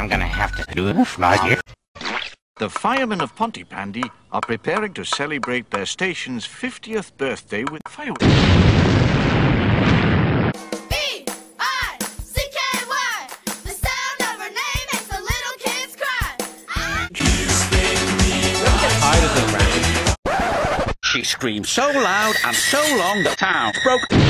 I'm gonna have to do this like The firemen of Pontypandy are preparing to celebrate their station's 50th birthday with fireworks. She screamed so loud and so long the town broke.